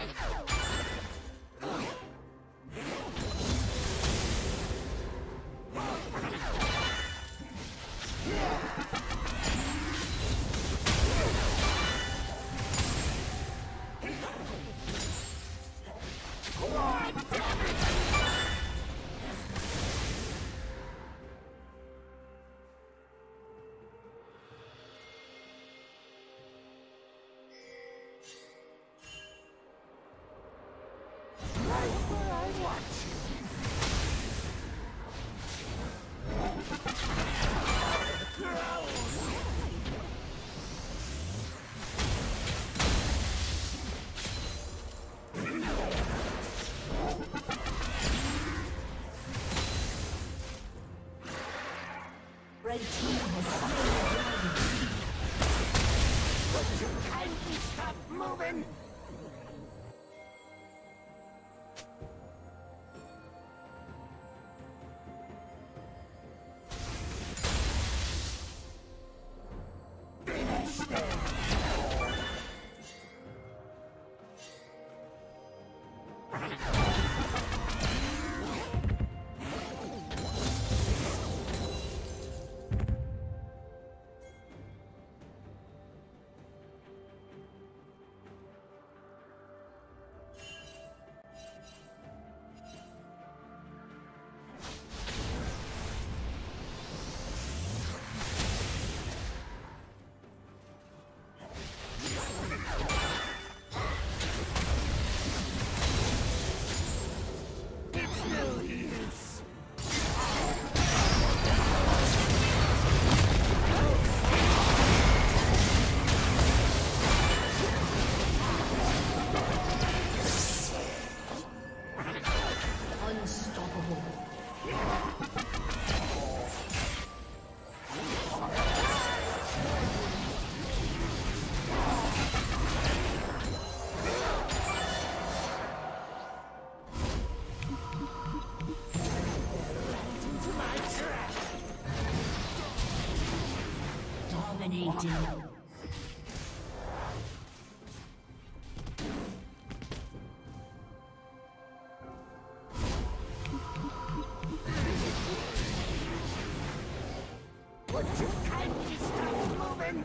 Let's go. Dominating. Would you can't just stop moving?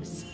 Killing